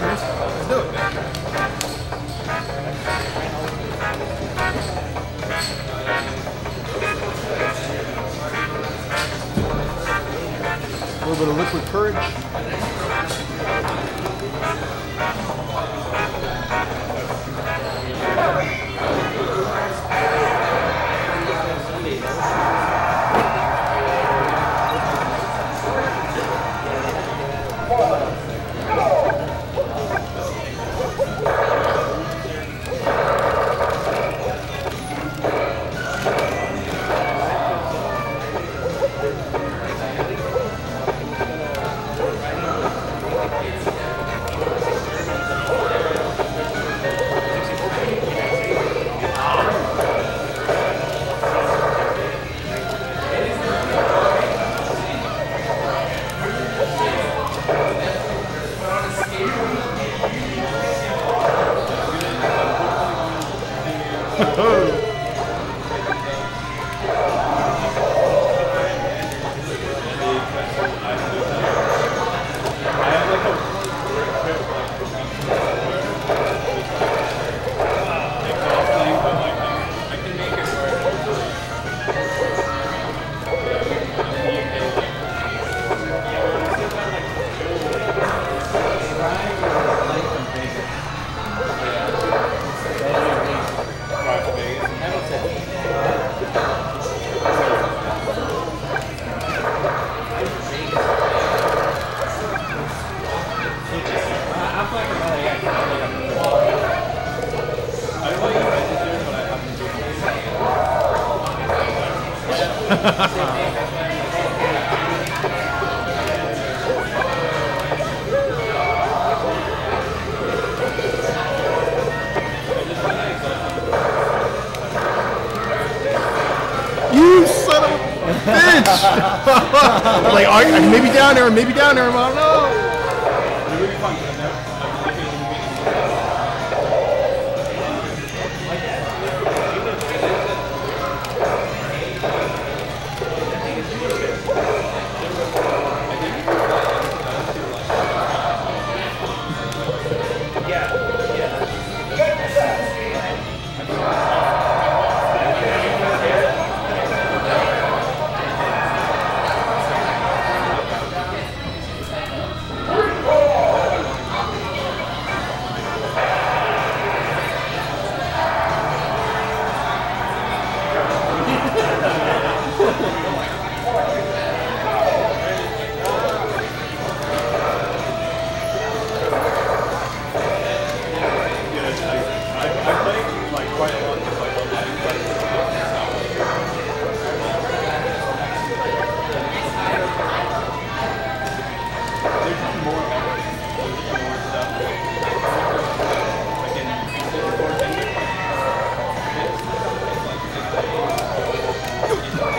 play music. Let's do it. A little bit of liquid courage. Oh. You son of a bitch! like, maybe down there, maybe down there, I don't know.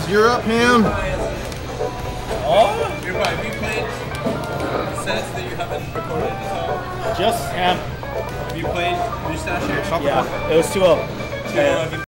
guess you're up, Ham. Oh? You're right. Have you played sets that you haven't recorded at? Just Ham. Have you played Mustache here? Yeah, it was 2 0. Have you